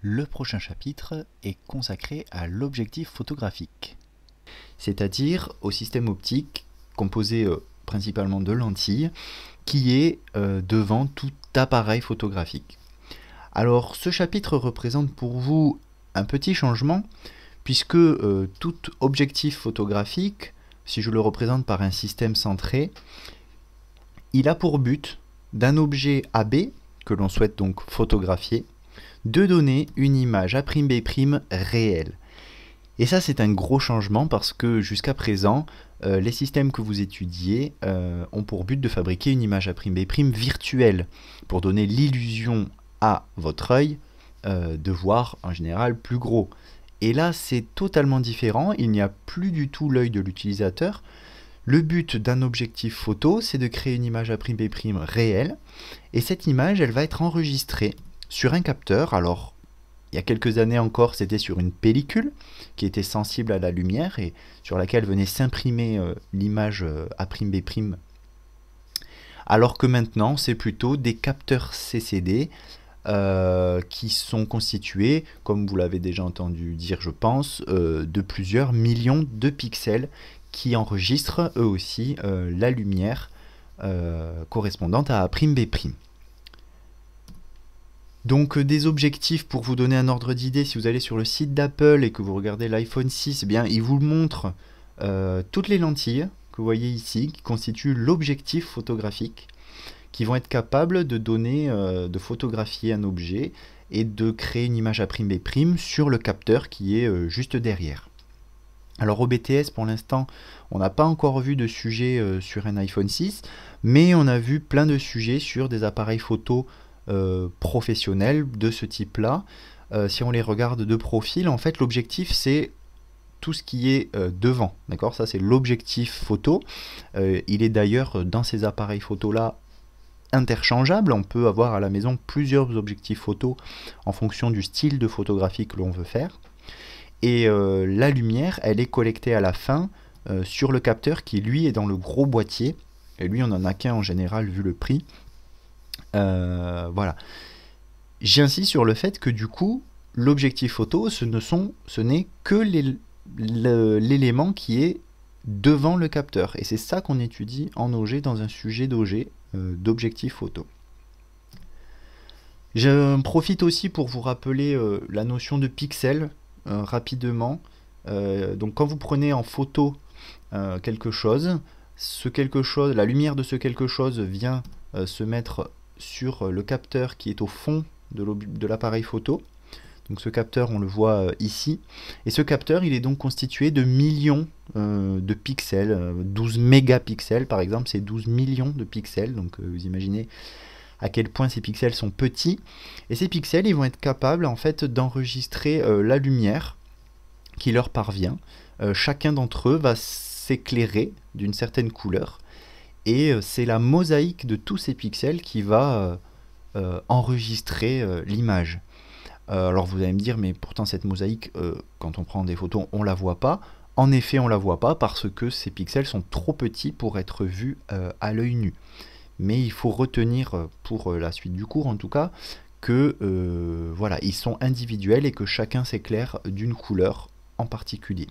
Le prochain chapitre est consacré à l'objectif photographique, c'est-à-dire au système optique composé euh, principalement de lentilles qui est euh, devant tout appareil photographique. Alors ce chapitre représente pour vous un petit changement puisque euh, tout objectif photographique, si je le représente par un système centré, il a pour but d'un objet AB que l'on souhaite donc photographier de donner une image A'B' réelle. Et ça, c'est un gros changement parce que jusqu'à présent, euh, les systèmes que vous étudiez euh, ont pour but de fabriquer une image A'B' virtuelle pour donner l'illusion à votre œil euh, de voir en général plus gros. Et là, c'est totalement différent. Il n'y a plus du tout l'œil de l'utilisateur. Le but d'un objectif photo, c'est de créer une image A'B' réelle. Et cette image, elle va être enregistrée sur un capteur. Alors, il y a quelques années encore, c'était sur une pellicule qui était sensible à la lumière et sur laquelle venait s'imprimer euh, l'image euh, A'B'. Alors que maintenant, c'est plutôt des capteurs CCD euh, qui sont constitués, comme vous l'avez déjà entendu dire, je pense, de plusieurs millions de pixels qui enregistrent eux aussi la lumière correspondante à A'B'. Donc euh, des objectifs pour vous donner un ordre d'idée, si vous allez sur le site d'Apple et que vous regardez l'iPhone 6, eh bien il vous montre euh, toutes les lentilles que vous voyez ici, qui constituent l'objectif photographique, qui vont être capables de donner, euh, de photographier un objet et de créer une image A'B' sur le capteur qui est juste derrière. Alors au BTS pour l'instant on n'a pas encore vu de sujet sur un iPhone 6 mais on a vu plein de sujets sur des appareils photo euh, professionnels de ce type-là, euh, si on les regarde de profil, en fait, l'objectif, c'est tout ce qui est euh, devant. D'accord? Ça, c'est l'objectif photo. il est d'ailleurs dans ces appareils photo-là interchangeable. On peut avoir à la maison plusieurs objectifs photo en fonction du style de photographie que l'on veut faire. Et la lumière, elle est collectée à la fin sur le capteur qui, lui, est dans le gros boîtier. Et lui, on n'en a qu'un en général vu le prix. Euh, voilà. J'insiste sur le fait que du coup, l'objectif photo, ce ne sont, ce n'est que l'élément qui est devant le capteur. Et c'est ça qu'on étudie en OG dans un sujet d'OG, euh, d'objectif photo. Je profite aussi pour vous rappeler euh, la notion de pixel rapidement. donc quand vous prenez en photo quelque chose, ce quelque chose, la lumière de ce quelque chose vient se mettre sur euh, le capteur qui est au fond de l'appareil photo. Donc ce capteur, on le voit euh, ici. Et ce capteur, il est donc constitué de millions euh, de pixels. 12 mégapixels, par exemple, c'est 12 millions de pixels. Donc vous imaginez à quel point ces pixels sont petits. Et ces pixels, ils vont être capables en fait d'enregistrer la lumière qui leur parvient. chacun d'entre eux va s'éclairer d'une certaine couleur et euh, c'est la mosaïque de tous ces pixels qui va euh, euh, enregistrer l'image. alors vous allez me dire, mais pourtant cette mosaïque, quand on prend des photos, on la voit pas. En effet, on la voit pas parce que ces pixels sont trop petits pour être vus à l'œil nu. Mais il faut retenir pour la suite du cours en tout cas que voilà, ils sont individuels et que chacun s'éclaire d'une couleur en particulier.